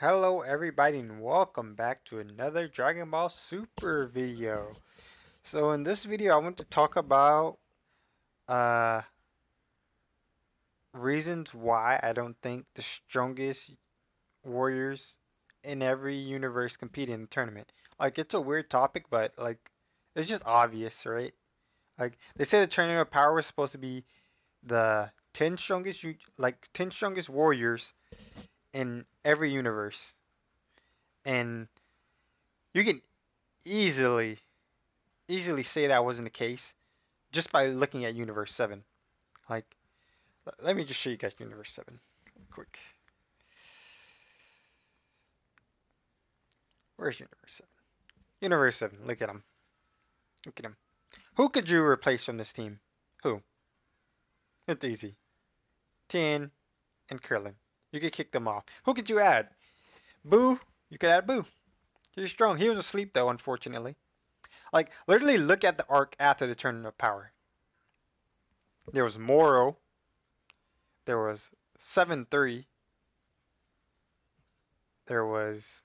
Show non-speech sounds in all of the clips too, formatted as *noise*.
Hello everybody and welcome back to another Dragon Ball Super video. So in this video I want to talk about uh, reasons why I don't think the strongest warriors in every universe compete in the tournament. Like it's a weird topic but like it's just obvious, right? Like they say the tournament of power is supposed to be the 10 strongest like 10 strongest warriors in every universe. And you can easily, easily say that wasn't the case just by looking at Universe 7. Like, let me just show you guys Universe 7 quick. Where's Universe 7? Universe 7, look at him. Look at him. Who could you replace from this team? Who? It's easy. Tien and Krillin. You could kick them off. Who could you add? Boo. You could add Boo. He's strong. He was asleep though, unfortunately. Like literally, look at the arc after the turn of power. There was Moro. There was seven three. There was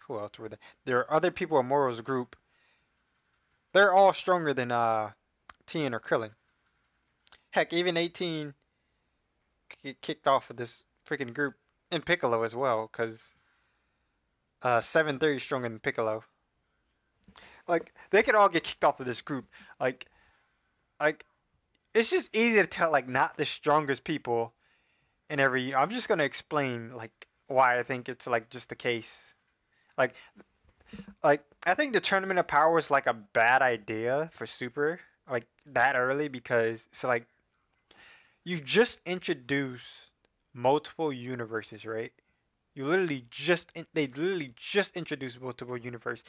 who else were there? There are other people in Moro's group. They're all stronger than uh Tien or Krillin. Heck, even 18 kicked off of this freaking group and Piccolo as well, because uh, 730 stronger than Piccolo. Like they could all get kicked off of this group. Like, like it's just easy to tell like not the strongest people in every. I'm just gonna explain like why I think it's like just the case. Like, like I think the tournament of power is like a bad idea for Super like that early because it's like you just introduce multiple universes, right? You literally just they literally just introduced multiple universe.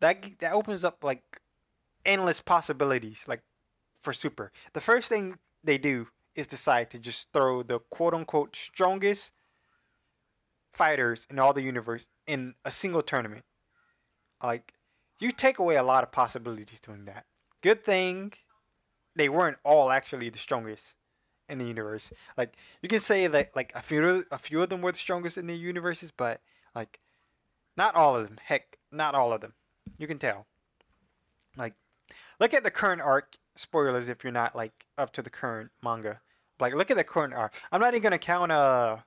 That that opens up like endless possibilities, like for Super. The first thing they do is decide to just throw the quote unquote strongest fighters in all the universe in a single tournament. Like you take away a lot of possibilities doing that. Good thing they weren't all actually the strongest in the universe. Like you can say that like a few a few of them were the strongest in the universes, but like not all of them. Heck, not all of them. You can tell. Like look at the current arc. Spoilers if you're not like up to the current manga. Like look at the current arc. I'm not even gonna count uh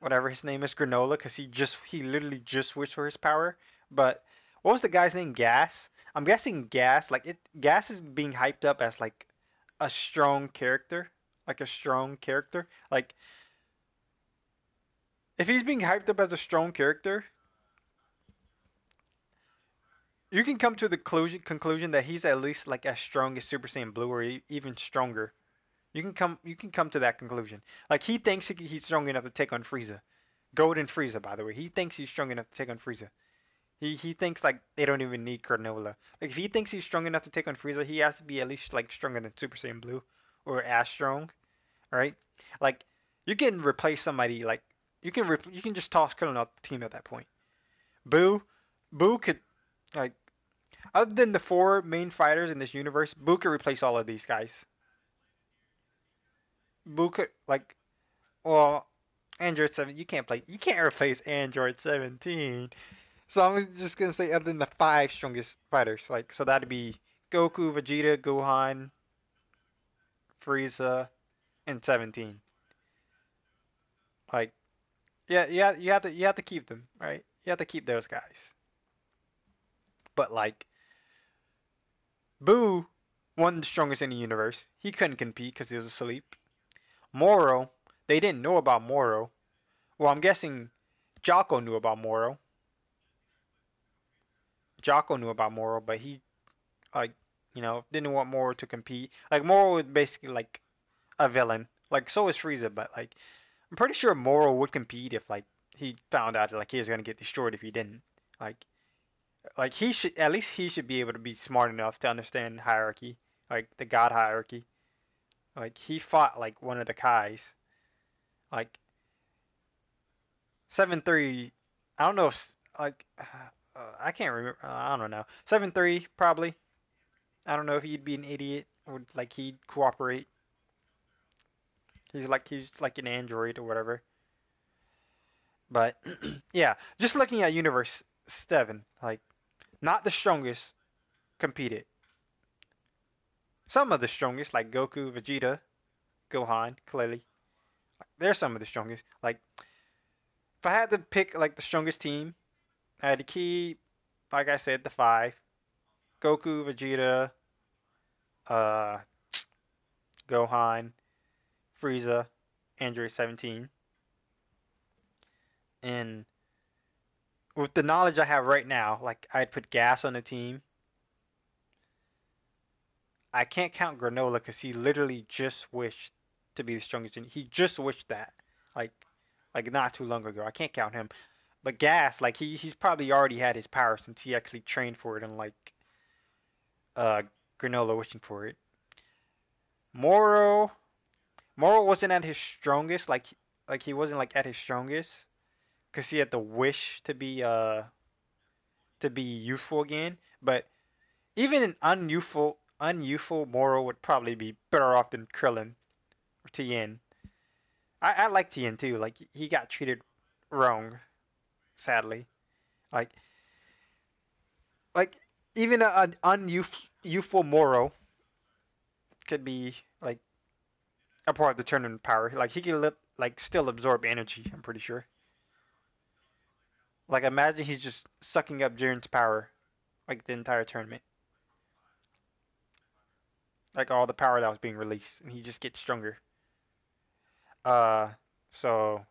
whatever his name is Granolah because he just he literally just switched for his power. But what was the guy's name? Gas. I'm guessing Gas. Like it. Gas is being hyped up as like a strong character, like a strong character, like if he's being hyped up as a strong character, you can come to the conclusion conclusion that he's at least like as strong as Super Saiyan Blue or even stronger. You can come you can come to that conclusion. Like he thinks he's strong enough to take on Frieza. Golden Frieza, by the way. He thinks he's strong enough to take on Frieza. He he thinks like they don't even need Granolah. Like if he thinks he's strong enough to take on Frieza, he has to be at least like stronger than Super Saiyan Blue or as strong. Alright? Like you can replace somebody like you can re- you can just toss Krillin off the team at that point. Boo Boo could like other than the four main fighters in this universe, Boo could replace all of these guys. Boo could like well Android 7 you can't play you can't replace Android 17. So I'm just gonna say other than the five strongest fighters, like so that'd be Goku, Vegeta, Gohan, Frieza, and Seventeen. Like, yeah, yeah, you have to you have to keep them, right? You have to keep those guys. But like, Boo, one of the strongest in the universe, he couldn't compete because he was asleep. Moro, they didn't know about Moro. Well, I'm guessing Jaco knew about Moro. Jaco knew about Moro, but he, like, you know, didn't want Moro to compete. Like, Moro was basically like a villain. Like, so is Frieza, but like, I'm pretty sure Moro would compete if like he found out like he was gonna get destroyed if he didn't. Like, like he should at least he should be able to be smart enough to understand hierarchy, like the God hierarchy. Like he fought like one of the Kais. Like seven three. I don't know if like uh, I can't remember. Uh, I don't know. Seven three probably. I don't know if he'd be an idiot or like he'd cooperate. He's like he's like an android or whatever. But *clears throat* yeah, just looking at Universe Seven, like not the strongest competed. Some of the strongest, like Goku, Vegeta, Gohan, clearly, they're some of the strongest. Like if I had to pick like the strongest team, I had to keep, like I said, the five: Goku, Vegeta, uh, Gohan, Frieza, Android 17. And with the knowledge I have right now, like I'd put Gas on the team. I can't count Granolah because he literally just wished to be the strongest. He just wished that, like, like not too long ago. I can't count him, but Gas, like he he's probably already had his power since he actually trained for it and like, uh, Granolah wishing for it. Moro, Moro wasn't at his strongest. Like like he wasn't like at his strongest because he had the wish to be uh to be youthful again. But even an unyouthful unyouthful Moro would probably be better off than Krillin or Tien. I, I like Tien too. Like he got treated wrong, sadly. Like like even an unyouthful Moro could be like a part of the tournament power. Like he can like still absorb energy. I'm pretty sure. Like imagine he's just sucking up Jiren's power, like the entire tournament. Like all the power that was being released, and he just gets stronger. Uh, so.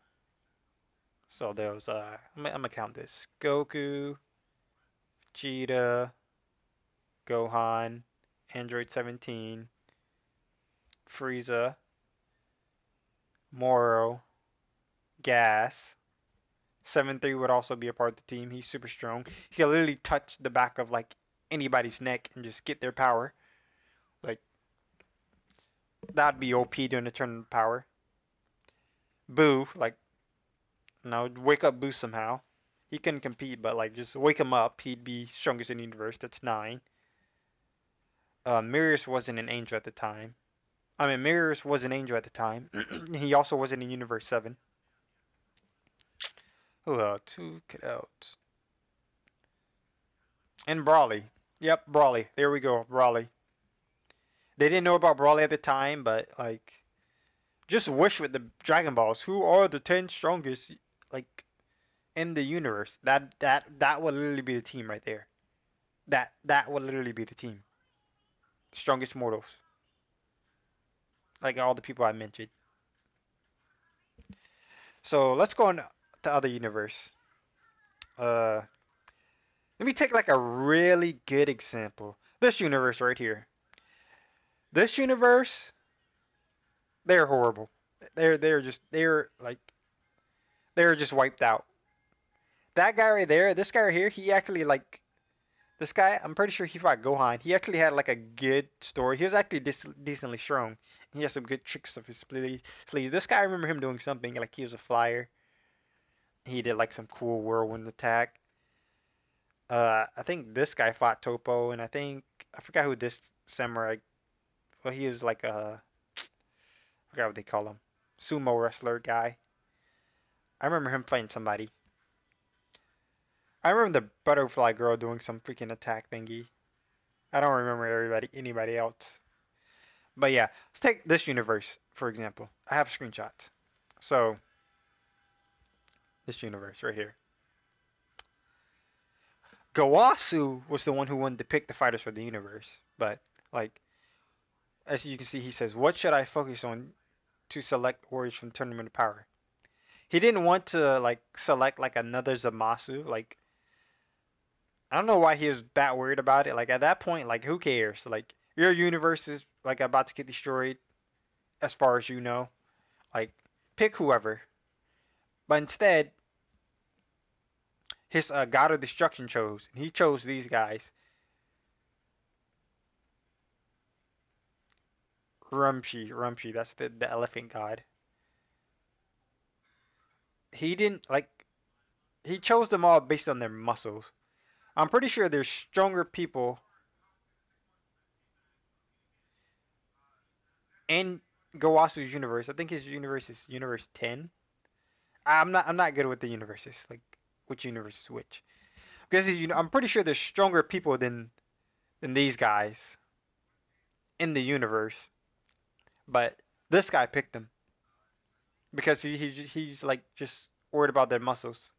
So there was uh, I'm, I'm gonna count this: Goku, Vegeta, Gohan, Android 17, Frieza, Moro, Gas. 7 3 would also be a part of the team. He's super strong. He can literally touch the back of like anybody's neck and just get their power. Like that'd be OP during the turn of power. Boo, like no, wake up Boo somehow. He couldn't compete, but like just wake him up. He'd be strongest in the universe. That's nine. Uh, Merus wasn't an angel at the time. I mean, Merus was an angel at the time. *clears throat* he also wasn't in Universe 7. Who else? Who could out? And Broly. Yep, Broly. There we go, Broly. They didn't know about Broly at the time, but, like, just wish with the Dragon Balls. Who are the 10 strongest, like, in the universe? That, that, that would literally be the team right there. That, that would literally be the team. Strongest mortals like all the people I mentioned. So let's go on to other universe. Uh, let me take like a really good example. This universe right here. This universe, they're horrible. They're they're just they're like they're just wiped out. That guy right there, this guy right here, he actually like this guy, I'm pretty sure he fought Gohan. He actually had like a good story. He was actually decently strong. He has some good tricks up his sleeves. This guy, I remember him doing something like he was a flyer. He did like some cool whirlwind attack. Uh, I think this guy fought Toppo, and I think I forgot who this samurai. Well, he was like a, I forgot what they call him, sumo wrestler guy. I remember him fighting somebody. I remember the butterfly girl doing some freaking attack thingy. I don't remember everybody, anybody else. But yeah, let's take this universe for example. I have screenshots. So this universe right here. Gowasu was the one who wanted to pick the fighters for the universe, but like as you can see, he says, "What should I focus on to select warriors from Tournament of Power?" He didn't want to like select like another Zamasu, like I don't know why he was that worried about it. Like at that point, like who cares? Like your universe is like about to get destroyed, as far as you know. Like pick whoever. But instead, his uh, god of destruction chose, and he chose these guys. Rumsshi, Rumsshi, that's the, the elephant god. He didn't like he chose them all based on their muscles. I'm pretty sure there's stronger people in Gowasu's universe. I think his universe is universe 10. I'm not I'm not good with the universes, like which universe is which. Because you know, I'm pretty sure there's stronger people than than these guys in the universe. But this guy picked them because he, he he's like just worried about their muscles.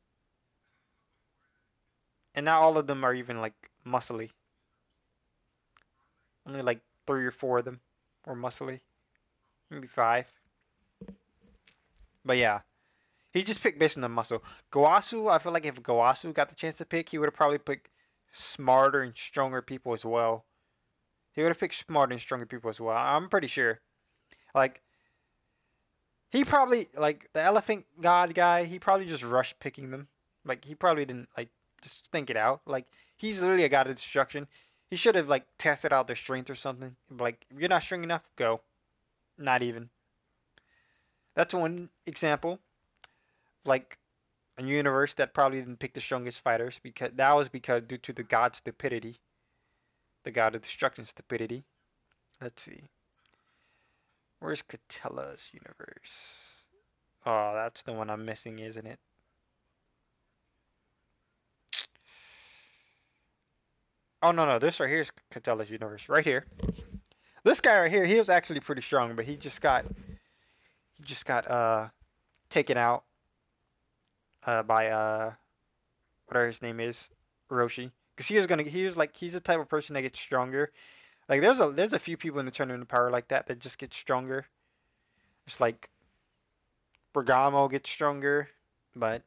And not all of them are even like muscly. Only like three or four of them are muscly. Maybe five. But yeah. He just picked based on the muscle. Gowasu, I feel like if Gowasu got the chance to pick, he would have probably picked smarter and stronger people as well. He would have picked smarter and stronger people as well. I'm pretty sure. Like, he probably, like, the elephant god guy, he probably just rushed picking them. Like, he probably didn't, like, just think it out. Like, he's literally a god of destruction. He should have, like, tested out their strength or something. Like, if you're not strong enough, go. Not even. That's one example like a universe that probably didn't pick the strongest fighters because that was because due to the god's stupidity. The god of destruction stupidity. Let's see. Where's Quitela's universe? Oh, that's the one I'm missing, isn't it? Oh no no, this right here is Quitela's universe. Right here. This guy right here, he was actually pretty strong, but he just got he just got uh taken out uh, by uh, whatever his name is, Roshi, because he was gonna he was like he's the type of person that gets stronger. Like there's a there's a few people in the tournament of power like that that just get stronger. It's like Bergamo gets stronger, but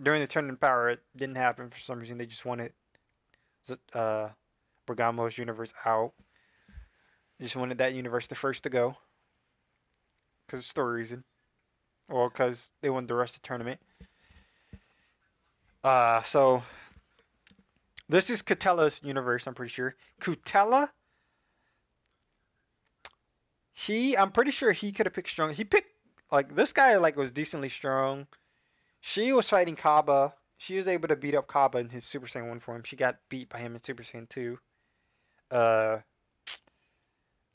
during the tournament of power it didn't happen for some reason. They just wanted uh, Bergamo's universe out. They just wanted that universe the first to go. Because story reason. Or because they wanted the rest of the tournament. Uh, so this is Quitela's universe, I'm pretty sure. Quitela, he, I'm pretty sure he could have picked strong. He picked like this guy like was decently strong. She was fighting Cabba. She was able to beat up Cabba in his Super Saiyan 1 form. She got beat by him in Super Saiyan 2. Uh,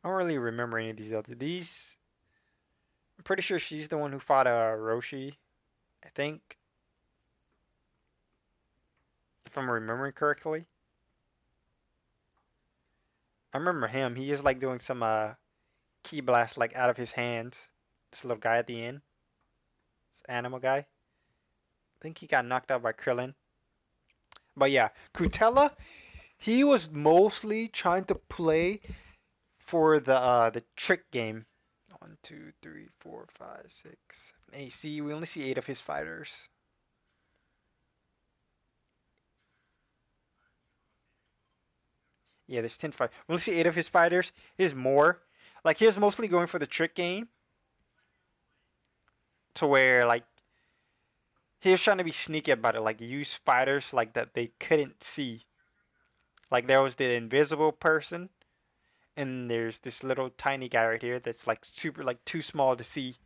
I don't really remember any of these other. These, I'm pretty sure she's the one who fought uh, Roshi, I think if I'm remembering correctly. I remember him. He is like doing some uh, ki blast like out of his hands. This little guy at the end. This animal guy. I think he got knocked out by Krillin. But yeah, Quitela, he was mostly trying to play for the uh, the trick game. One, two, three, four, five, six, seven, eight. See, we only see eight of his fighters. Yeah, there's 10 fighters. We only see 8 of his fighters. He's more. Like, he was mostly going for the trick game. To where, like, he was trying to be sneaky about it. Like, use fighters, like, that they couldn't see. Like, there was the invisible person. And there's this little tiny guy right here that's, like, super, like, too small to see.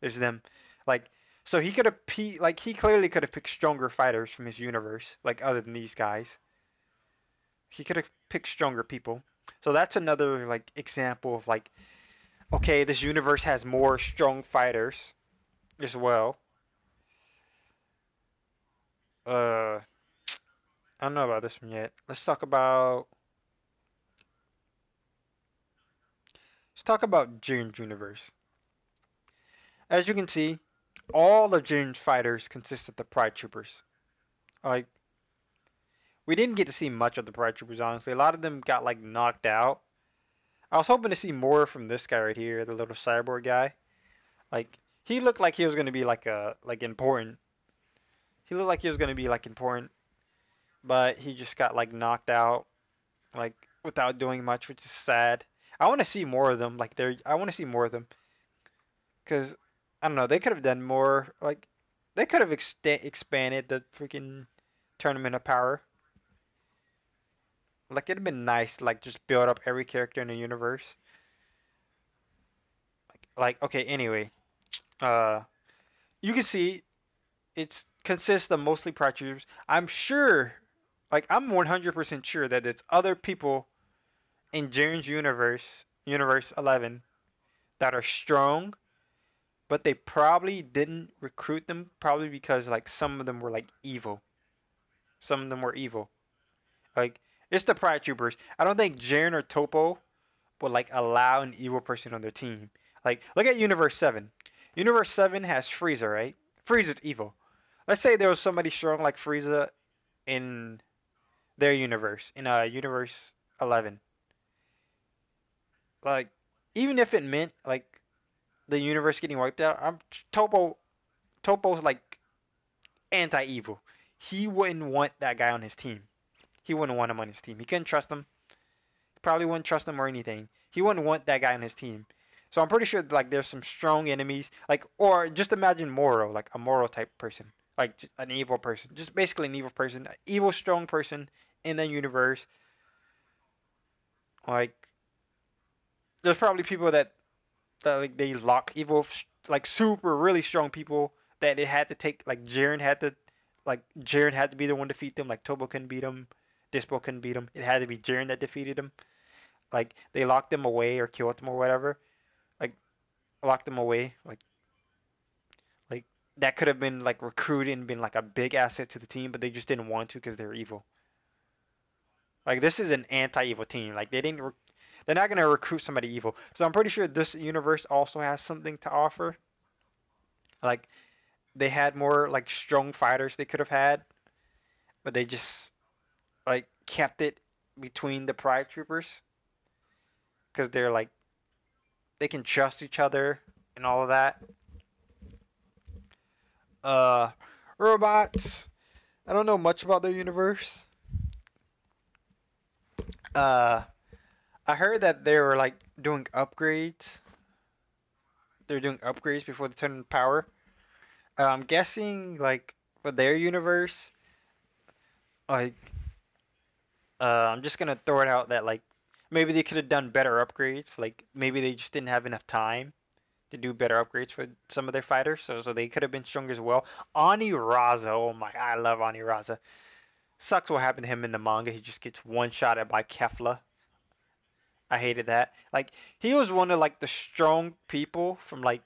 There's them. Like, so he could have, like, he clearly could have picked stronger fighters from his universe. Like, other than these guys. He could have picked stronger people. So that's another like example of like, okay, this universe has more strong fighters as well. Uh, I don't know about this one yet. Let's talk about. Let's talk about Jiren's universe. As you can see, all of Jiren's fighters consist of the Pride Troopers. Like, we didn't get to see much of the Pride Troopers, honestly. A lot of them got, like, knocked out. I was hoping to see more from this guy right here, the little cyborg guy. Like, he looked like he was going to be, like, a, like, important. He looked like he was going to be, like, important. But he just got, like, knocked out, like, without doing much, which is sad. I want to see more of them. Like, they're, I want to see more of them. Because, I don't know, they could have done more. Like, they could have ex expanded the freaking Tournament of Power. Like it'd been nice, like just build up every character in the universe. Like, like okay, anyway, uh, you can see it consists of mostly Pride I'm sure, like I'm 100% sure that there's other people in Jiren's universe, Universe 11, that are strong, but they probably didn't recruit them probably because like some of them were like evil. Some of them were evil. Like it's the Pride Troopers. I don't think Jiren or Toppo would like allow an evil person on their team. Like look at Universe 7. Universe 7 has Frieza, right? Frieza's evil. Let's say there was somebody strong like Frieza in their universe, in uh Universe 11. Like even if it meant like the universe getting wiped out, I'm Toppo. Toppo's like anti-evil. He wouldn't want that guy on his team. He wouldn't want him on his team. He couldn't trust him. He probably wouldn't trust him or anything. He wouldn't want that guy on his team. So I'm pretty sure like there's some strong enemies, like or just imagine Moro, like a Moro type person, like an evil person, just basically an evil person, an evil strong person in the universe. Like there's probably people that that like they lock evil like super really strong people that it had to take like Jiren had to like Jiren had to be the one to defeat them like Toppo couldn't beat him Dyspo couldn't beat him. It had to be Jiren that defeated him. Like they locked them away or killed them or whatever. Like locked them away. Like like that could have been like recruited and been like a big asset to the team but they just didn't want to because they're evil. Like this is an anti-evil team. Like they didn't re- they're not going to recruit somebody evil. So I'm pretty sure this universe also has something to offer. Like they had more like strong fighters they could have had, but they just kept it between the Pride Troopers because they're like they can trust each other and all of that. Uh, robots. I don't know much about their universe. Uh, I heard that they were like doing upgrades. They're doing upgrades before they turn on power. Uh, I'm guessing like for their universe, like uh, I'm just gonna throw it out that like maybe they could have done better upgrades. Like maybe they just didn't have enough time to do better upgrades for some of their fighters, so so they could have been stronger as well. Anilaza, oh my, I love Anilaza. Sucks what happened to him in the manga. He just gets one shot at by Kefla. I hated that. Like he was one of like the strong people from like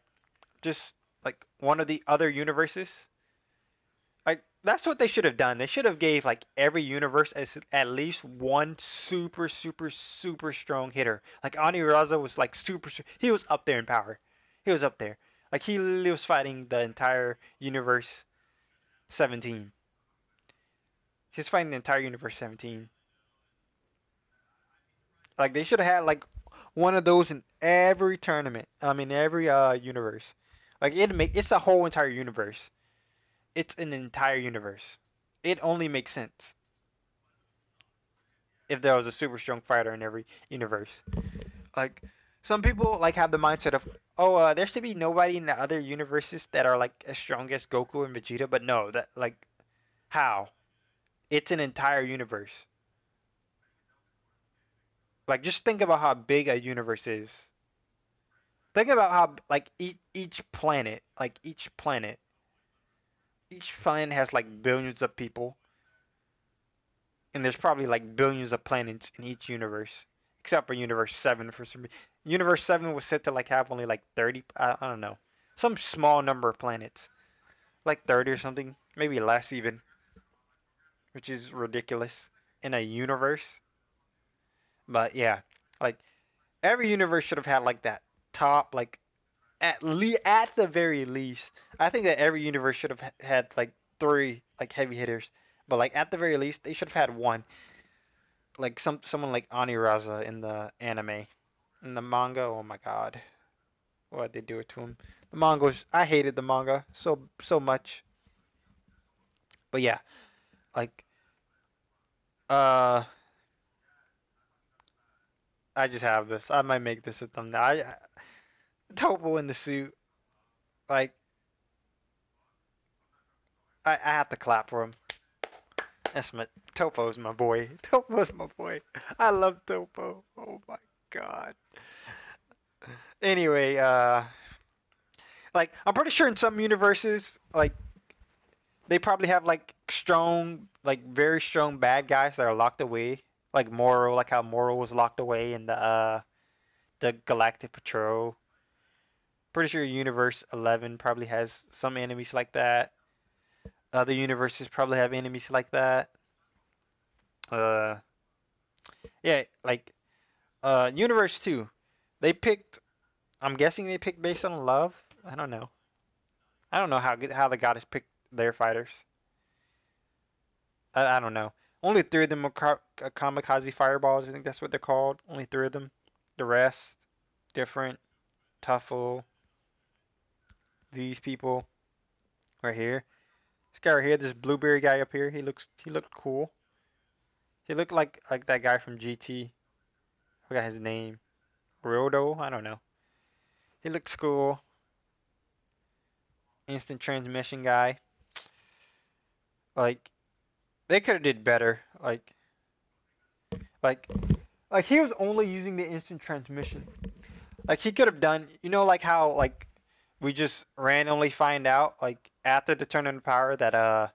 just like one of the other universes. That's what they should have done. They should have gave like every universe as at least one super super super strong hitter. Like Anilaza was like super. He was up there in power. He was up there. Like he was fighting the entire universe 17. He's fighting the entire universe 17. Like they should have had like one of those in every tournament. I mean every uh universe. Like it make it's a whole entire universe. It's an entire universe. It only makes sense if there was a super strong fighter in every universe. Like some people like have the mindset of oh uh, there should be nobody in the other universes that are like as strong as Goku and Vegeta, but no, that like how? It's an entire universe. Like just think about how big a universe is. Think about how like each each planet, like each planet, each planet has like billions of people. And there's probably like billions of planets in each universe, except for Universe Seven. For some, Universe Seven was set to like have only like thirty. I, I don't know, some small number of planets, like thirty or something, maybe less even, which is ridiculous in a universe. But yeah, like every universe should have had like that top like at le- at the very least. I think that every universe should have had like three like heavy hitters, but like at the very least they should have had one. Like some someone like Anilaza in the anime, in the manga. Oh my god, what they do it to him? The manga's I hated the manga so so much. But yeah, like uh I just have this. I might make this a thumbnail. I, I, Toppo in the suit, like, I, I have to clap for him. That's my Toppo's my boy. *laughs* Toppo's my boy. I love Toppo. Oh my god. Anyway, uh, like I'm pretty sure in some universes, like they probably have like strong, like very strong bad guys that are locked away like Moro, like how Moro was locked away in the uh, the Galactic Patrol. Pretty sure Universe 11 probably has some enemies like that. Other universes probably have enemies like that. Uh, yeah, like uh, Universe 2. They picked. I'm guessing they picked based on love. I don't know. I don't know how how the goddess picked their fighters. I, I don't know. Only three of them are kamikaze fireballs. I think that's what they're called. Only three of them. The rest, different. Tuffle. These people. Right here. This guy right here, this blueberry guy up here, he looks he looked cool. He looked like like that guy from GT. I forgot his name. Rodo? I don't know. He looks cool. Instant transmission guy. Like they could have did better. Like, like, like he was only using the instant transmission. Like he could have done, you know, like how like we just randomly find out like after the turn of power that uh.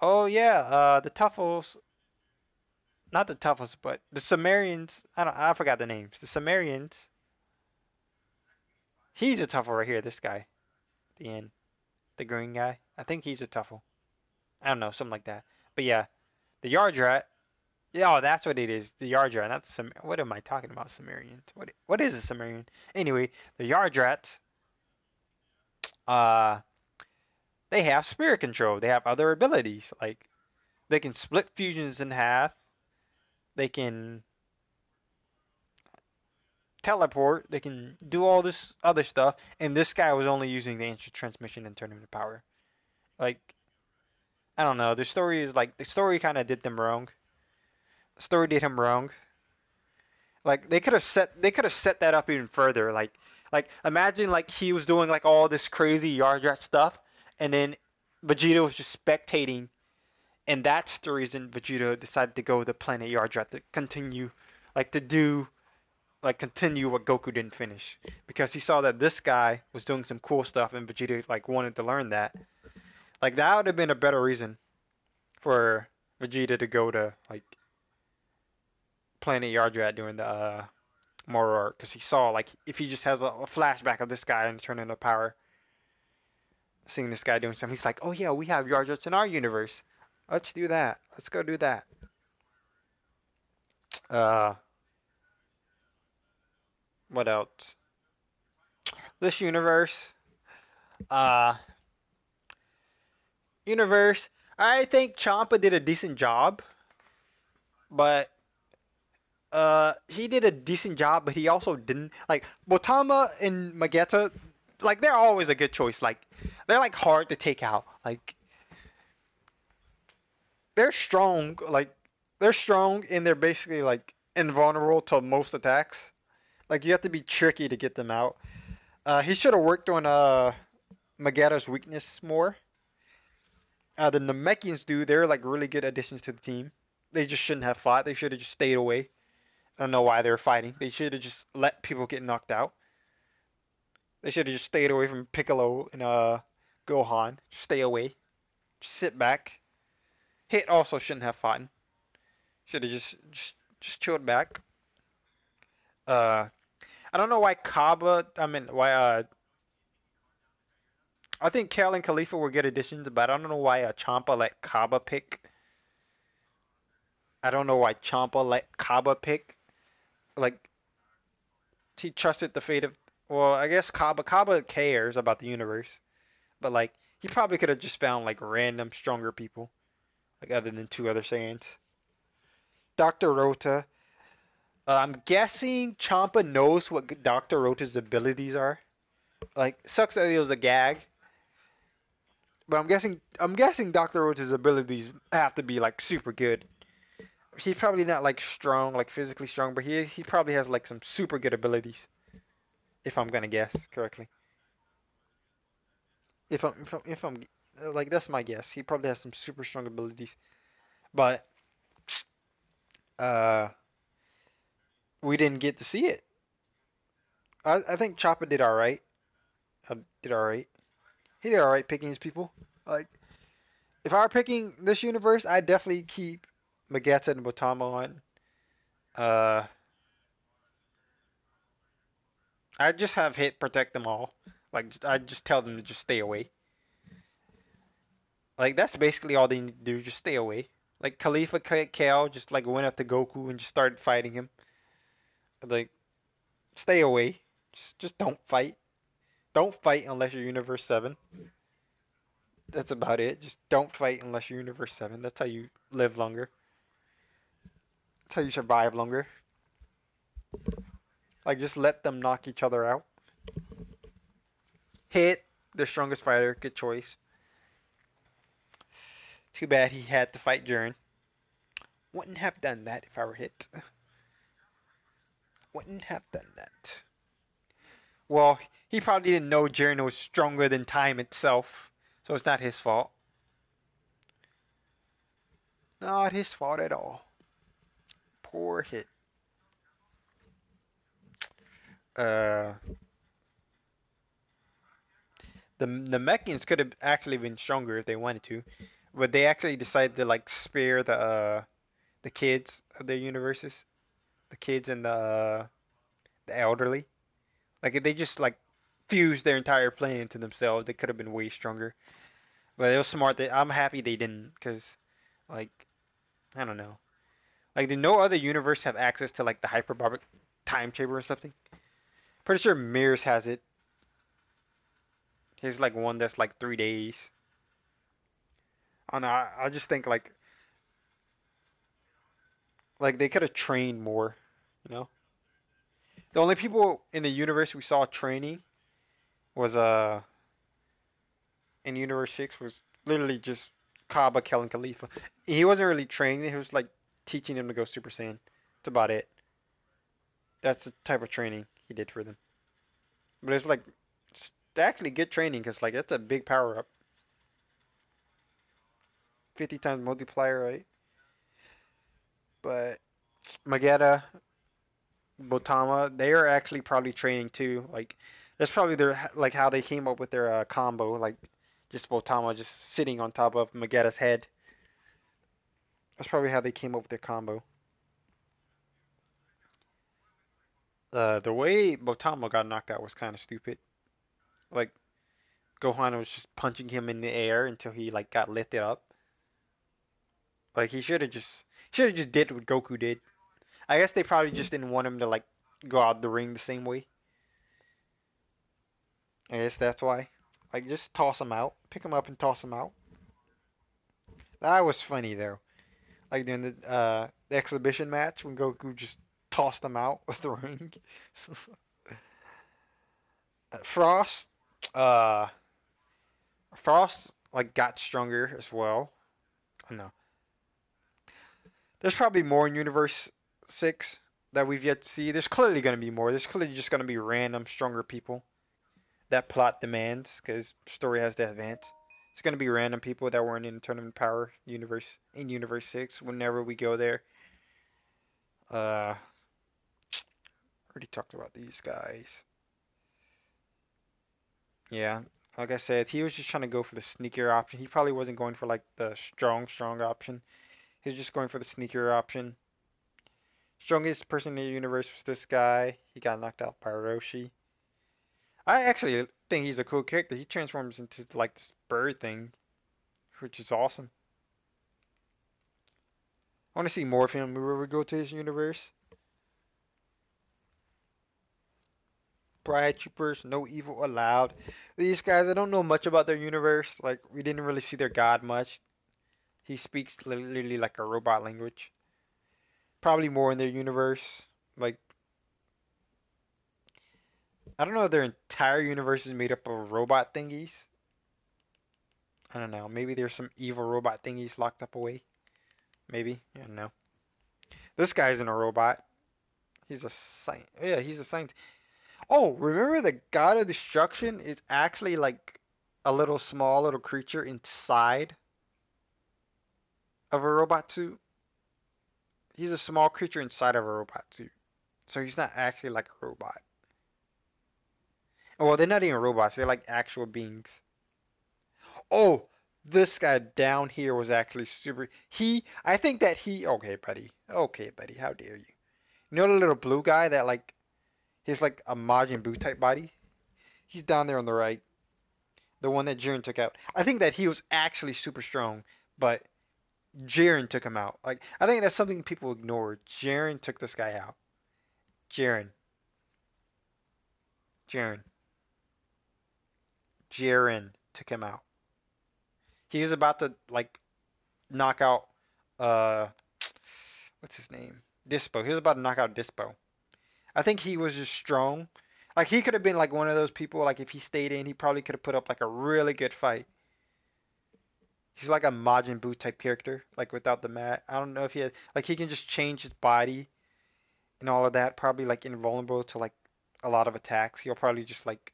Oh yeah, uh, the Tuffles. Not the Tuffles, but the Sumerians. I don't. I forgot the names. The Sumerians. He's a Tuffle right here. This guy, the end, the green guy. I think he's a Tuffle. I don't know, something like that. But yeah, the yard rat. Yeah, oh, that's what it is. The yard rat. That's some. What am I talking about? Sumerians. What? What is a Sumerian? Anyway, the yard rats. Uh, they have spirit control. They have other abilities like they can split fusions in half. They can teleport. They can do all this other stuff. And this guy was only using the instant transmission and turning to power. Like I don't know. The story is like the story kind of did them wrong. The story did him wrong. Like they could have set they could have set that up even further. Like like imagine like he was doing like all this crazy Yardrat stuff, and then Vegeta was just spectating, and that's the reason Vegeta decided to go to planet Yardrat to continue, like to do, like continue what Goku didn't finish, because he saw that this guy was doing some cool stuff, and Vegeta like wanted to learn that. Like that would have been a better reason for Vegeta to go to like Planet Yardrat during the uh, Arc because he saw like if he just has a, a, flashback of this guy and turn into power, seeing this guy doing something, he's like, oh yeah, we have Yardrats in our universe. Let's do that. Let's go do that. Uh, what else? This universe. Uh, universe, I think Champa did a decent job, but uh, he did a decent job, but he also didn't like Botama and Magetta. Like they're always a good choice. Like they're like hard to take out. Like they're strong. Like they're strong and they're basically like invulnerable to most attacks. Like you have to be tricky to get them out. Uh, he should have worked on uh Magetta's weakness more. Uh, the Namekians do. They're like really good additions to the team. They just shouldn't have fought. They should have just stayed away. I don't know why they were fighting. They should have just let people get knocked out. They should have just stayed away from Piccolo and uh, Gohan. stay away. Just sit back. Hit also shouldn't have fought. Should have just, just just chilled back. Uh, I don't know why Cabba. I mean, why uh, I think Kale and Caulifla were good additions, but I don't know why uh, Champa let Cabba pick. I don't know why Champa let Cabba pick. Like, he trusted the fate of. Well, I guess Cabba Cabba cares about the universe, but like he probably could have just found like random stronger people, like other than two other Saiyans. Doctor Rota. Uh, I'm guessing Champa knows what Doctor Rota's abilities are. Like, sucks that it was a gag but I'm guessing I'm guessing Dr. Rota's abilities have to be like super good. He's probably not like strong, like physically strong, but he he probably has like some super good abilities. If I'm gonna guess correctly. If I'm if I'm, if I'm like that's my guess. He probably has some super strong abilities, but uh, we didn't get to see it. I I think Champa did all right. I did all right he did all right picking his people. Like, if I were picking this universe, I'd definitely keep Magetta and Botama on. Uh, I just have Hit protect them all. Like I just tell them to just stay away. Like that's basically all they need to do. Just stay away. Like Caulifla Kale just like went up to Goku and just started fighting him. Like, stay away. Just just don't fight. Don't fight unless you're Universe Seven. That's about it. Just don't fight unless you're Universe Seven. That's how you live longer. That's how you survive longer. Like just let them knock each other out. Hit the strongest fighter. Good choice. Too bad he had to fight Jiren. Wouldn't have done that if I were Hit. Wouldn't have done that. Well, he probably didn't know Jiren was stronger than time itself. So it's not his fault. Not his fault at all. Poor Hit. Uh, the the Namekians could have actually been stronger if they wanted to, but they actually decided to like spare the uh, the kids of their universes, the kids and the uh, the elderly. Like if they just like fused their entire plan into themselves, they could have been way stronger. But it was smart. That I'm happy they didn't, cause like I don't know, like did no other universe have access to like the hyperbolic time chamber or something? Pretty sure Mirrors has it. He's like one that's like three days. I know. I, I just think like like they could have trained more, you know. The only people in the universe we saw training was uh in Universe Six was literally just Cabba killing Caulifla. He wasn't really training. He was like teaching him to go Super Saiyan. That's about it. That's the type of training he did for them. But it's like it's actually good training because like that's a big power up. Fifty times multiplier, right? But Magetta, Botama, they are actually probably training too. Like that's probably their like how they came up with their uh, combo. Like just Botama just sitting on top of Magetta's head. That's probably how they came up with their combo. uh, the way Botama got knocked out was kind of stupid. Like, Gohan was just punching him in the air until he like got lifted up. Like he should have just should have just did what Goku did. I guess they probably just didn't want him to like go out the ring the same way. I guess that's why. Like just toss him out, pick him up and toss him out. That was funny though. Like during the uh, the exhibition match when Goku just tossed them out *laughs* of the ring. Frost, uh, Frost like got stronger as well. I know. There's probably more in Universe Six that we've yet to see. There's clearly going to be more. There's clearly just going to be random stronger people that plot demands because story has to advance. It's going to be random people that weren't in Tournament Power universe in Universe Six whenever we go there. Uh, already talked about these guys. Yeah, like I said, he was just trying to go for the sneaker option. He probably wasn't going for like the strong, strong option. He was just going for the sneaker option. Strongest person in the universe was this guy. He got knocked out by Roshi. I actually think he's a cool character. He transforms into like this bird thing, which is awesome. I want to see more of him whenever we go to his universe. Pride Troopers, No Evil Allowed. These guys, I don't know much about their universe. Like, we didn't really see their god much. He speaks literally like a robot language. Probably more in their universe. Like, I don't know if their entire universe is made up of robot thingies. I don't know. Maybe there's some evil robot thingies locked up away. Maybe. I don't know. This guy isn't a robot. He's a science. Yeah, he's a science. Oh, remember the god of destruction is actually like a little small little creature inside of a robot suit. He's a small creature inside of a robot suit. So he's not actually like a robot. Well, they're not even robots. They're like actual beings. Oh, this guy down here was actually super. He, I think that he. Okay, buddy. Okay, buddy. How dare you? You know the little blue guy that like He's like a Majin Buu type body. He's down there on the right. The one that Jiren took out. I think that he was actually super strong, but Jiren took him out. Like I think that's something people ignore. Jiren took this guy out. Jiren. Jiren. Jiren took him out. He was about to like knock out uh what's his name? Dispo. He was about to knock out Dispo. I think he was just strong. Like he could have been like one of those people. Like if he stayed in, he probably could have put up like a really good fight. He's like a Majin Buu type character, like without the mat. I don't know if he has like he can just change his body and all of that. Probably like invulnerable to like a lot of attacks. He'll probably just like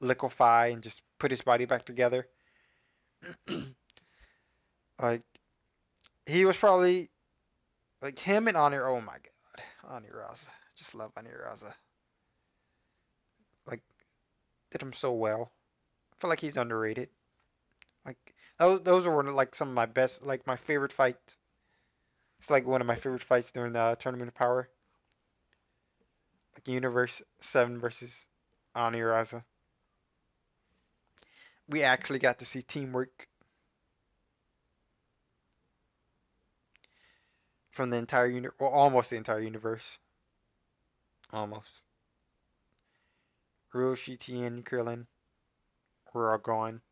liquefy and just put his body back together. *clears throat* like he was probably like him and Honor. Oh my god, Anilaza. Just love Anilaza. Like did him so well. I feel like he's underrated. Like those those were like some of my best, like my favorite fights. It's like one of my favorite fights during the Tournament of Power. Like Universe Seven versus Anilaza. We actually got to see teamwork from the entire universe, well, almost the entire universe. Almost. Roshi, Tien, Krillin, we're all gone.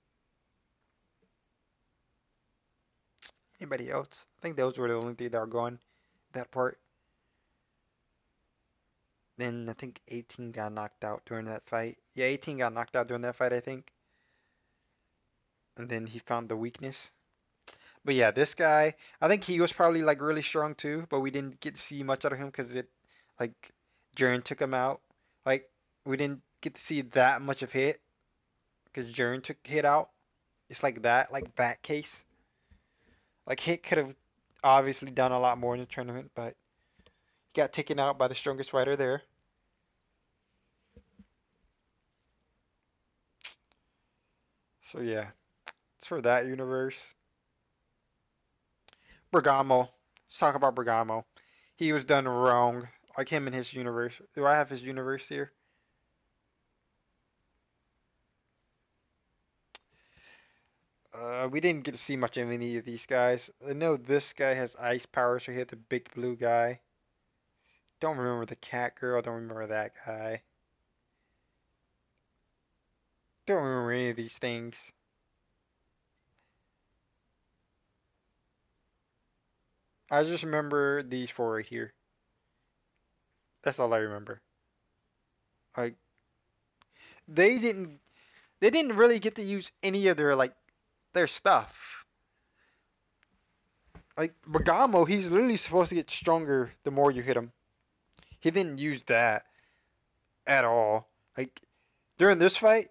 Anybody else? I think those were the only three that were gone. That part. Then I think 18 got knocked out during that fight. Yeah, 18 got knocked out during that fight, I think. And then he found the weakness. But yeah, this guy, I think he was probably like really strong too, but we didn't get to see much out of him because it, like, Jiren took him out. Like, we didn't get to see that much of Hit because Jiren took Hit out. It's like that, like that case. Like Hit could have obviously done a lot more in the tournament, but got taken out by the strongest fighter there. So yeah, it's for that universe. Bergamo. Let's talk about Bergamo. He was done wrong. Like him in his universe. Do I have his universe here? Uh, we didn't get to see much of any of these guys. I know this guy has ice powers, so he had the big blue guy. Don't remember the cat girl. Don't remember that guy. Don't remember any of these things. I just remember these four right here. That's all I remember. Like they didn't they didn't really get to use any of their like their stuff. Like Bergamo, he's literally supposed to get stronger the more you hit him. He didn't use that at all. Like during this fight,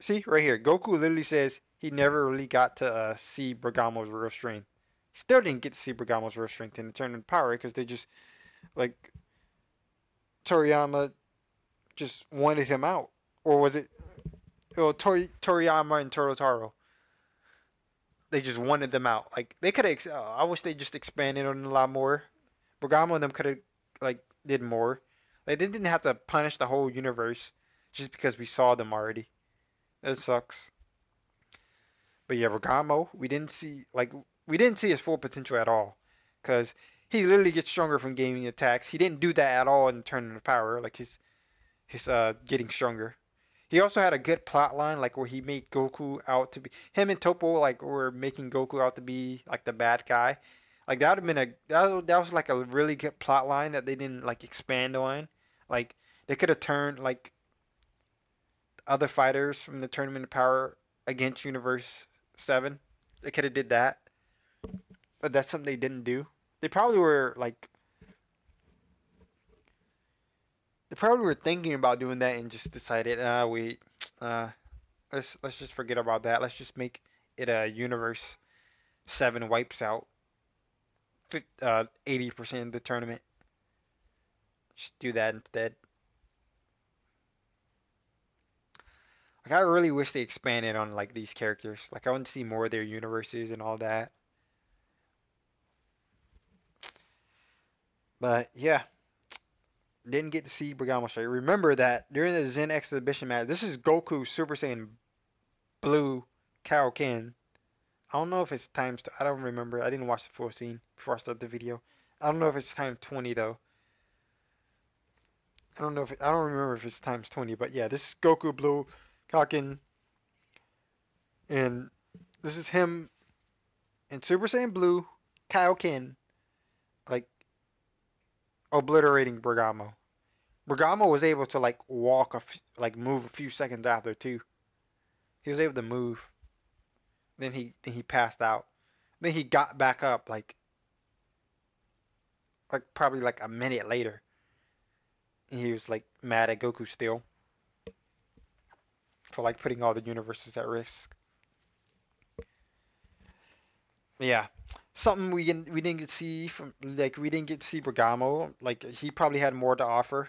see right here, Goku literally says he never really got to uh, see Bergamo's real strength. Still didn't get to see Bergamo's real strength in the tournament power because they just like Toriyama just wanted him out, or was it? Well, Tori, Toriyama and Toyotaro they just wanted them out. Like they could have. Uh, I wish they just expanded on a lot more. Bergamo and them could have like did more. Like they didn't have to punish the whole universe just because we saw them already. That sucks. But yeah, Bergamo, we didn't see like we didn't see his full potential at all, because he literally gets stronger from gaming attacks. He didn't do that at all in Tournament of Power. Like he's he's uh getting stronger. He also had a good plot line, like where he made Goku out to be him and Toppo, like were making Goku out to be like the bad guy. Like that would have been a that, that was like a really good plot line that they didn't like expand on. Like they could have turned like other fighters from the Tournament of Power against Universe Seven. They could have did that, that's something they didn't do. They probably were like They probably were thinking about doing that and just decided, ah, uh, wait, uh, let's let's just forget about that. Let's just make it a universe seven wipes out uh, eighty percent of the tournament. Just do that instead. Like I really wish they expanded on like these characters. Like I want to see more of their universes and all that. But yeah, didn't get to see Bergamo straight. Remember that during the Zen exhibition match, this is Goku Super Saiyan Blue Kaioken. I don't know if it's times. I don't remember. I didn't watch the full scene before I started the video. I don't know if it's times 20 though. I don't know if it, I don't remember if it's times 20, but yeah, this is Goku Blue Kaioken, and this is him in Super Saiyan Blue Kaioken, obliterating Bergamo. Bergamo was able to like walk a f- like move a few seconds after too. He was able to move. Then he then he passed out. Then he got back up like like probably like a minute later. He was like mad at Goku still for like putting all the universes at risk. Yeah, something we didn't we didn't get to see from like we didn't get to see Bergamo. Like he probably had more to offer,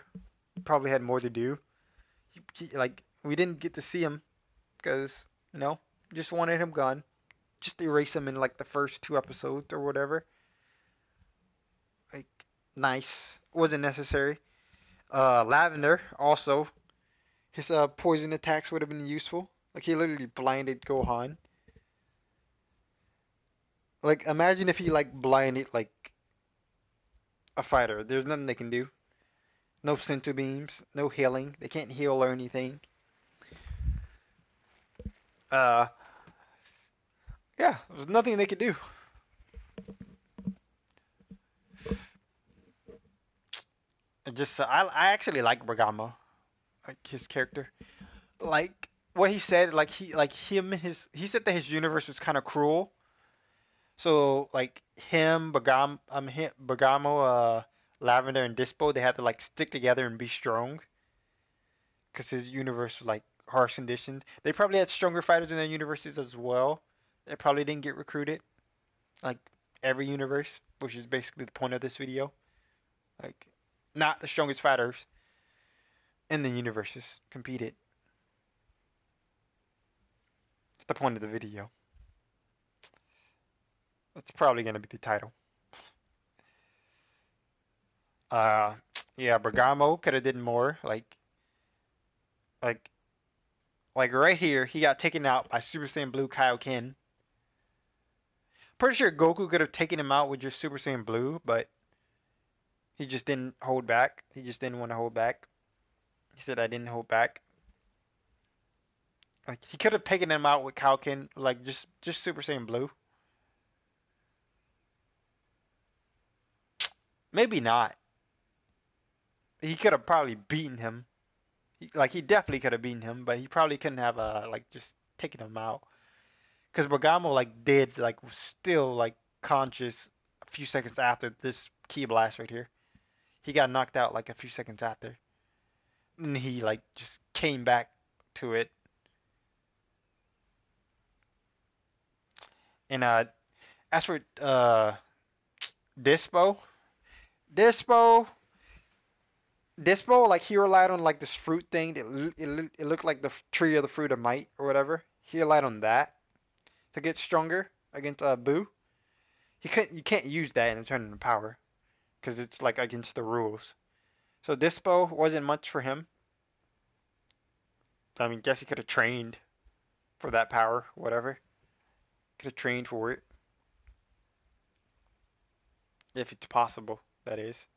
probably had more to do. He, he, like we didn't get to see him because you know just wanted him gone, just erase him in like the first two episodes or whatever. Like nice, wasn't necessary. Uh, Lavender also, his uh poison attacks would have been useful. Like he literally blinded Gohan. Like imagine if he like blinded like a fighter. There's nothing they can do. No senzu beans, no healing. They can't heal or anything. Uh yeah, there's nothing they could do. It just I I actually like Bergamo, like his character, like what he said. Like he like him his he said that his universe was kind of cruel. So like him Bergamo um him, uh Lavender and Dispo they had to like stick together and be strong. Cause his universe like harsh conditions. They probably had stronger fighters in their universes as well. They probably didn't get recruited, like every universe, which is basically the point of this video. Like not the strongest fighters in the universes competed. It's the point of the video. That's probably going to be the title. Uh, yeah, Bergamo could have did more. Like, like, like right here, he got taken out by Super Saiyan Blue Kaioken. Pretty sure Goku could have taken him out with just Super Saiyan Blue, but he just didn't hold back. He just didn't want to hold back. He said, I didn't hold back. Like, he could have taken him out with Kaioken, like, just, just Super Saiyan Blue. Maybe not. He could have probably beaten him. He, like, he definitely could have beaten him, but he probably couldn't have, uh, like, just taken him out. Because Bergamo, like, did, like, was still, like, conscious a few seconds after this ki blast right here he got knocked out like a few seconds after. And he like just came back to it. And uh as for uh Dispo Dispo Dispo like he relied on like this fruit thing that it, it looked like the tree of the fruit of might or whatever. He relied on that to get stronger against uh Buu. He couldn't you can't use that and turn into power because it's like against the rules. So Dispo wasn't much for him. I mean, guess he could have trained for that power, whatever. Could have trained for it. If it's possible, that is.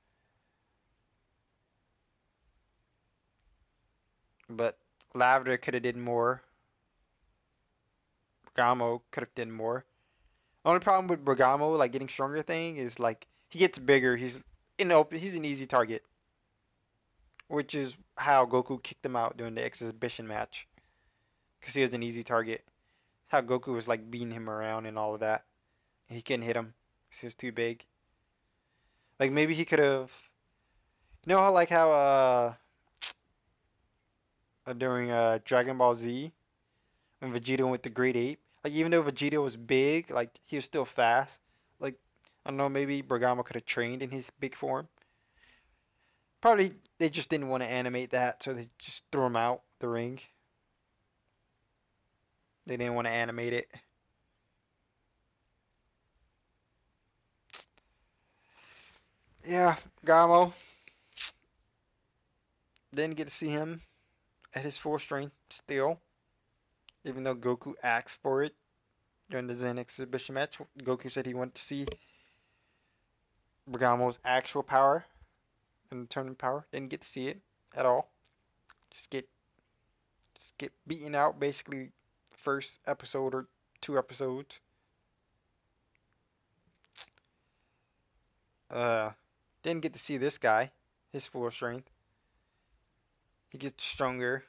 But Lavender could have did more. Bergamo could have done more. Only problem with Bergamo, like getting stronger thing, is like he gets bigger. He's in open. He's an easy target, which is how Goku kicked him out during the exhibition match, because he was an easy target. How Goku was like beating him around and all of that. He couldn't hit him he was too big. Like maybe he could have. You know how like how uh, uh during uh Dragon Ball Z, when Vegeta went with the Great Ape, like even though Vegeta was big, like he was still fast. Like I don't know, maybe Bergamo could have trained in his big form. Probably they just didn't want to animate that, so they just threw him out the ring. They didn't want to animate it. Yeah, Gamo. Didn't get to see him at his full strength still. Even though Goku asked for it during the Zen exhibition match. Goku said he wanted to see Bergamo's actual power and tournament power. Didn't get to see it at all. Just get just get beaten out basically first episode or two episodes. Uh didn't get to see this guy, his full strength. He gets stronger.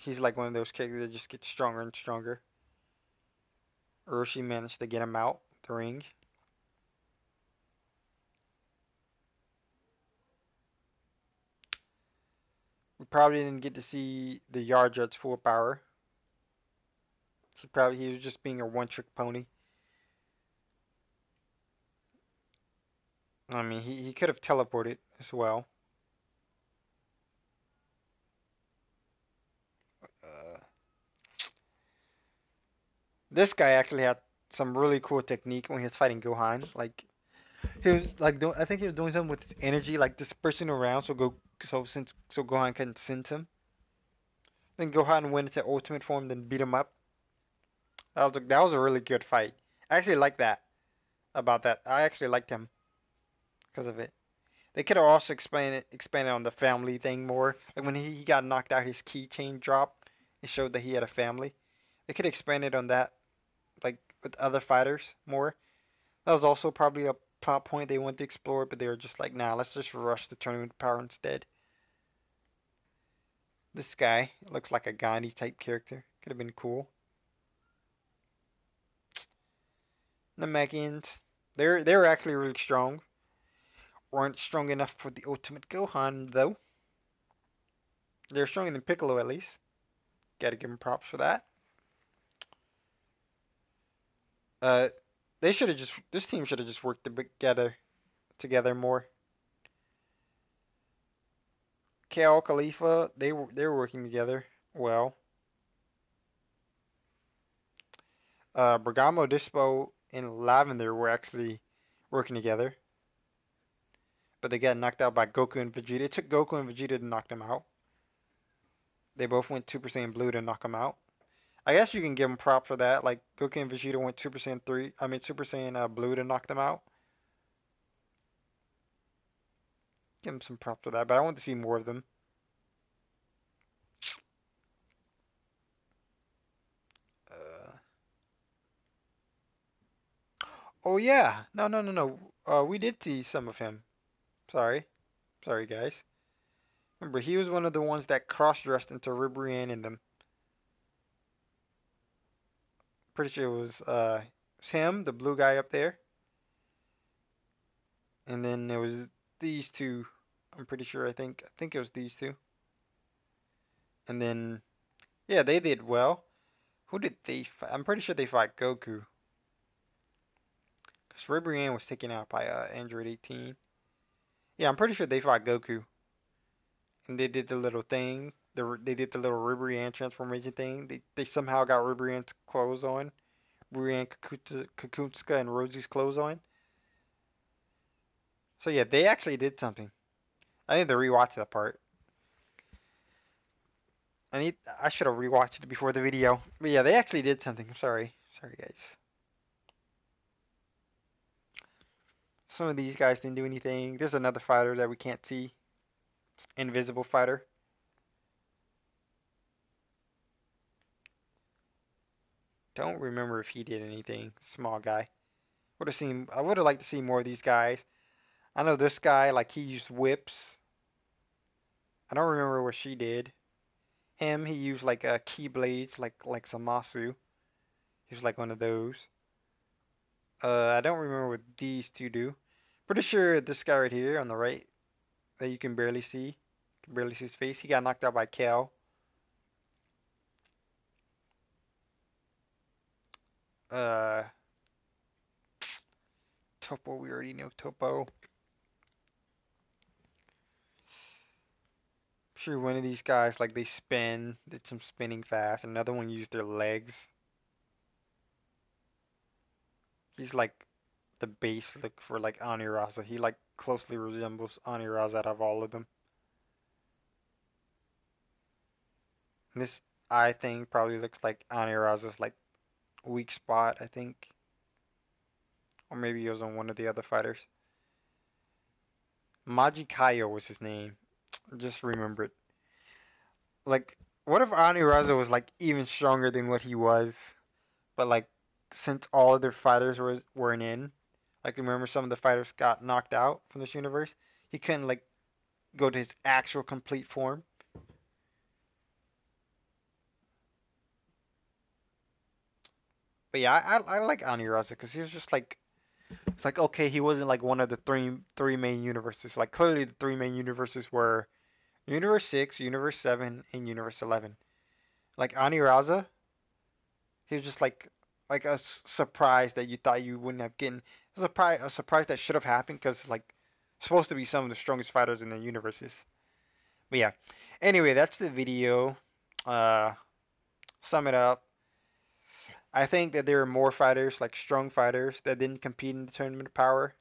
He's like one of those characters that just gets stronger and stronger. Roshi managed to get him out the ring. We probably didn't get to see the Yardrat's full power. He probably he was just being a one trick pony. I mean he, he could have teleported as well. Uh, this guy actually had some really cool technique when he was fighting Gohan. Like he was like doing, I think he was doing something with his energy, like dispersing around. So go so since so Gohan can sense him. Then Gohan went into ultimate form, then beat him up. That was a, that was a really good fight. I actually like that about that. I actually liked him because of it. They could have also expanded expanded on the family thing more. Like when he, got knocked out, his keychain dropped. It showed that he had a family. They could have expanded on that, like with other fighters more. That was also probably a plot point they wanted to explore, but they were just like, nah, let's just rush the tournament power instead. This guy looks like a Gandhi type character. Could have been cool. The Namekians, they're they're actually really strong. Weren't strong enough for the Ultimate Gohan though. They're stronger than Piccolo at least. Gotta give them props for that. Uh, they should have just. This team should have just worked together, together more. Kale Caulifla, they were they were working together well. Uh, Bergamo Dispo and Lavender were actually working together, but they got knocked out by Goku and Vegeta. It took Goku and Vegeta to knock them out. They both went two percent blue to knock them out. I guess you can give them props for that. Like Goku and Vegeta went Super Saiyan three. I mean Super Saiyan uh, blue to knock them out. Give them some props for that, but I want to see more of them. Uh. Oh yeah, no, no, no, no. Uh, we did see some of him. Sorry, sorry guys. Remember, he was one of the ones that cross-dressed into Ribrianne in them. Pretty sure it was uh it was him, the blue guy up there. And then there was these two. I'm pretty sure I think I think it was these two. And then yeah, they did well. Who did they fight? I'm pretty sure they fought Goku. Because Ribrianne was taken out by uh, Android 18. Yeah, I'm pretty sure they fought Goku. And they did the little thing the they did the little Ribrianne transformation thing. They they somehow got Ribrianne's clothes on, Ribrianne Kakunsa and Rozie's clothes on. So yeah, they actually did something. I need to rewatch that part. I need I should have rewatched it before the video. But yeah, they actually did something. I'm sorry. Sorry guys. Some of these guys didn't do anything. There's another fighter that we can't see. Invisible fighter. Don't remember if he did anything. Small guy. Would have seen. I would have liked to see more of these guys. I know this guy, like he used whips. I don't remember what she did. Him, he used like uh, ki blades, like like Zamasu. He was like one of those. Uh, I don't remember what these two do. Pretty sure this guy right here on the right, that you can barely see, can barely see his face. He got knocked out by Kale. Uh, Toppo, we already know Toppo. I'm sure one of these guys, like they spin, did some spinning fast. Another one used their legs. He's like the base look for like Anilaza. He like closely resembles Anilaza out of all of them. And this eye thing probably looks like Anilaza's like weak spot, I think. Or maybe it was on one of the other fighters. Maji Kayo was his name. Just remember it. Like, what if Aniraza was like even stronger than what he was? But like, since all other fighters were weren't in, like remember some of the fighters got knocked out from this universe. He couldn't like go to his actual complete form. But yeah, I I, I like Anilaza because he was just like it's like okay, he wasn't like one of the three three main universes. Like clearly, the three main universes were Universe Six, Universe Seven, and Universe Eleven. Like Anilaza, he was just like like a surprise that you thought you wouldn't have gotten. A surprise, a surprise that should have happened because like supposed to be some of the strongest fighters in the universes. But yeah. Anyway, that's the video. Uh, sum it up. I think that there are more fighters, like strong fighters, that didn't compete in the tournament of power.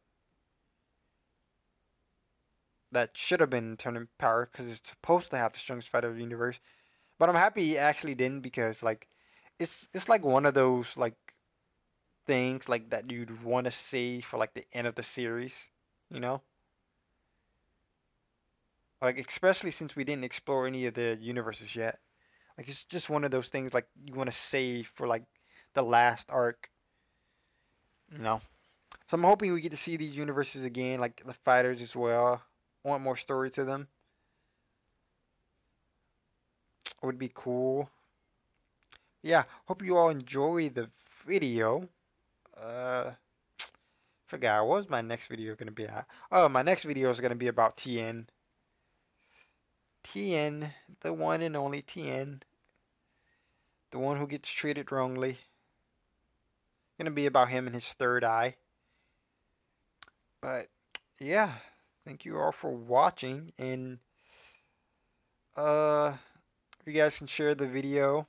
That should have been tournament power because it's supposed to have the strongest fighter of the universe. But I'm happy he actually didn't because like it's it's like one of those like things like that you'd want to see for like the end of the series, you know? Like especially since we didn't explore any of the universes yet. Like it's just one of those things like you want to save for like the last arc. You know. So I'm hoping we get to see these universes again, like the fighters as well. I want more story to them. It Would be cool. Yeah, hope you all enjoy the video. Uh forgot what was my next video gonna be at? Oh, my next video is gonna be about Tien. Tien, the one and only Tien. The one who gets treated wrongly. Gonna be about him and his third eye. But yeah, thank you all for watching and uh you guys can share the video.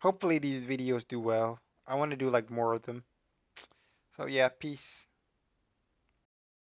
Hopefully these videos do well. I want to do like more of them. So yeah, peace.